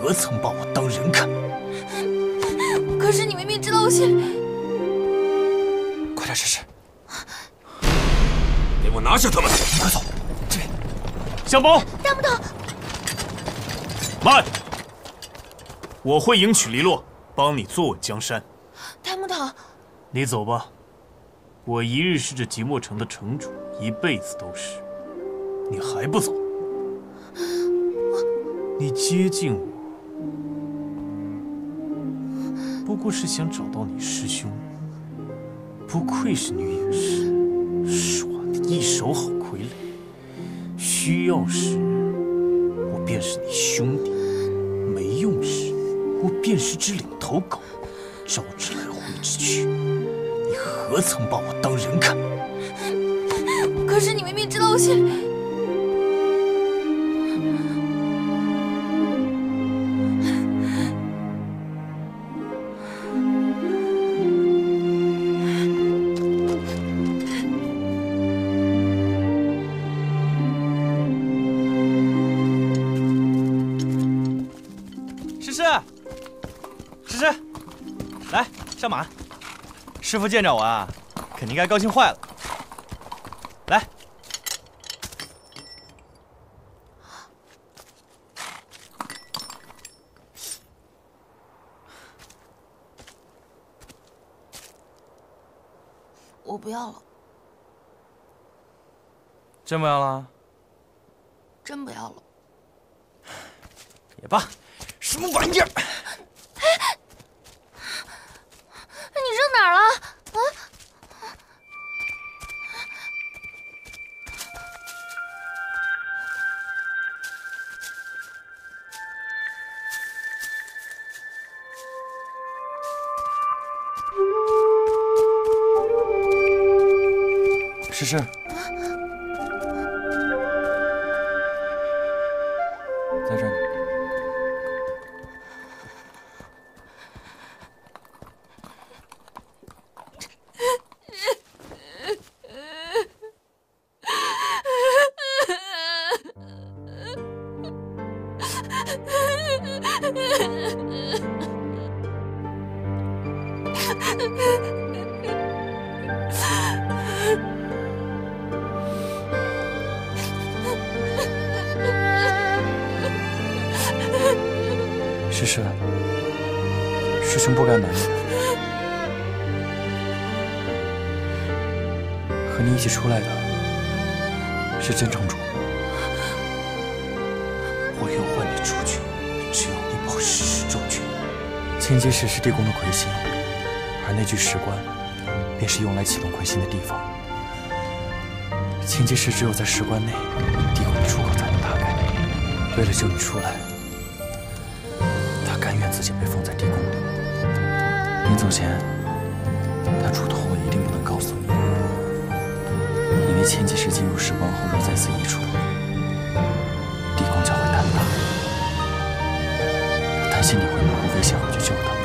何曾把我当人看？可是你明明知道我心里……快点试试！给我拿下他们！你快走，这边。相宝，大木头，慢！我会迎娶黎洛，帮你坐稳江山。大木头，你走吧。我一日是这即墨城的城主，一辈子都是。你还不走？你接近我，不是想找到你师兄。不愧是女隐士，耍的一手好傀儡。需要时，我便是你兄弟；没用时，我便是只领头狗，招之来挥之去。你何曾把我当人看？可是你明明知道我心里……来上马。师傅见着我啊，肯定该高兴坏了。来，我不要了，真不要了？真不要了。也罢，什么玩意儿？诗诗，在这儿 呢。诗诗，师兄不该瞒你的。和你一起出来的是真城主。我愿换你出去，只要你保诗诗周全。青金石是地宫的魁星，而那具石棺便是用来启动魁星的地方。青金石只有在石棺内，地宫的出口才能打开。为了救你出来，走前，他嘱托我一定不能告诉你，因为千机石进入时光后若再次移出，地宫将会坍塌。他担心你会不顾危险回去救他。